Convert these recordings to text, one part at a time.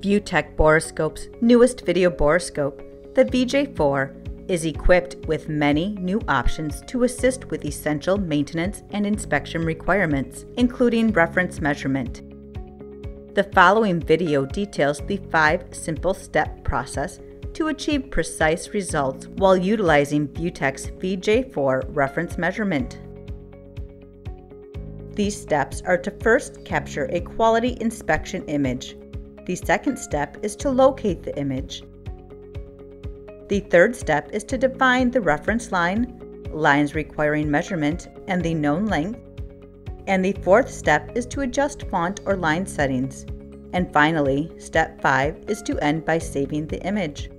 ViewTech Borescope's newest video borescope, the VJ4, is equipped with many new options to assist with essential maintenance and inspection requirements, including reference measurement. The following video details the five simple step process to achieve precise results while utilizing ViewTech's VJ4 reference measurement. These steps are to first capture a quality inspection image. The second step is to locate the image. The third step is to define the reference line, lines requiring measurement, and the known length. And the fourth step is to adjust font or line settings. And finally, step 5 is to end by saving the image.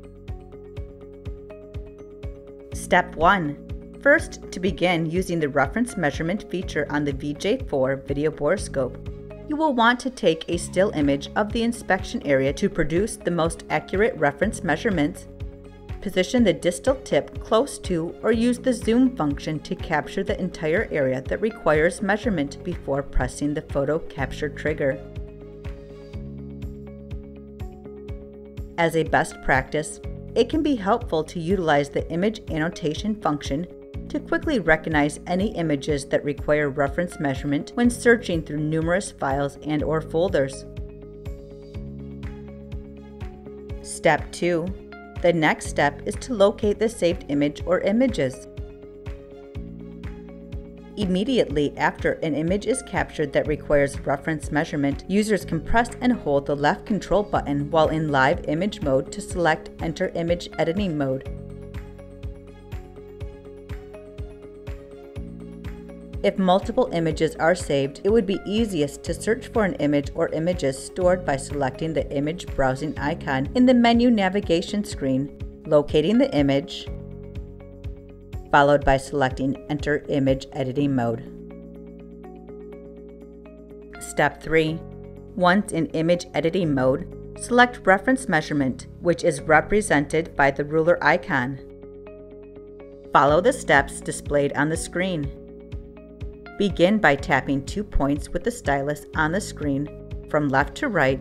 Step 1. First, to begin using the reference measurement feature on the VJ4 video borescope, you will want to take a still image of the inspection area to produce the most accurate reference measurements Position the distal tip close to or use the zoom function to capture the entire area that requires measurement before pressing the photo capture trigger. As a best practice, it can be helpful to utilize the image annotation function to quickly recognize any images that require reference measurement when searching through numerous files and or folders. Step 2 the next step is to locate the saved image or images. Immediately after an image is captured that requires reference measurement, users can press and hold the left control button while in live image mode to select Enter Image Editing Mode. If multiple images are saved, it would be easiest to search for an image or images stored by selecting the image browsing icon in the menu navigation screen, locating the image, followed by selecting Enter Image Editing Mode. Step 3. Once in Image Editing Mode, select Reference Measurement, which is represented by the ruler icon. Follow the steps displayed on the screen. Begin by tapping two points with the stylus on the screen from left to right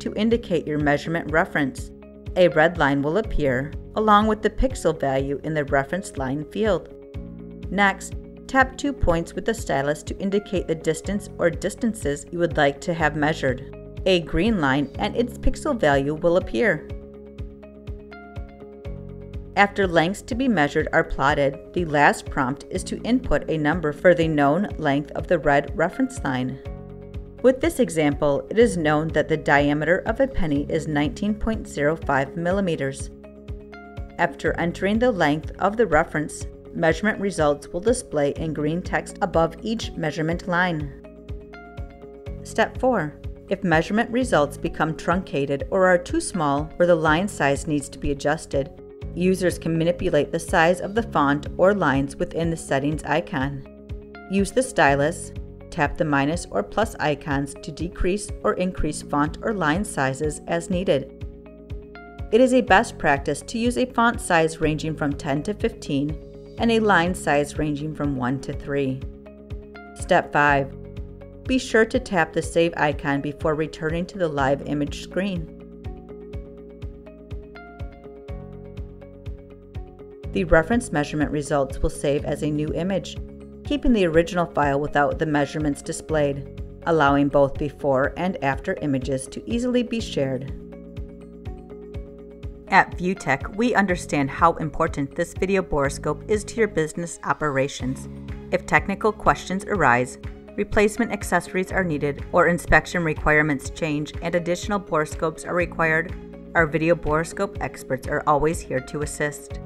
to indicate your measurement reference. A red line will appear along with the pixel value in the reference line field. Next, tap two points with the stylus to indicate the distance or distances you would like to have measured. A green line and its pixel value will appear. After lengths to be measured are plotted, the last prompt is to input a number for the known length of the red reference line. With this example, it is known that the diameter of a penny is 19.05 millimeters. After entering the length of the reference, measurement results will display in green text above each measurement line. Step 4. If measurement results become truncated or are too small where the line size needs to be adjusted, users can manipulate the size of the font or lines within the settings icon. Use the stylus, tap the minus or plus icons to decrease or increase font or line sizes as needed. It is a best practice to use a font size ranging from 10 to 15 and a line size ranging from 1 to 3. Step 5. Be sure to tap the Save icon before returning to the live image screen. The reference measurement results will save as a new image, keeping the original file without the measurements displayed, allowing both before and after images to easily be shared. At ViewTech, we understand how important this video borescope is to your business operations. If technical questions arise, replacement accessories are needed, or inspection requirements change and additional borescopes are required, our video borescope experts are always here to assist.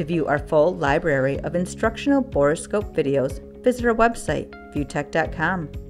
To view our full library of instructional borescope videos, visit our website, viewtech.com.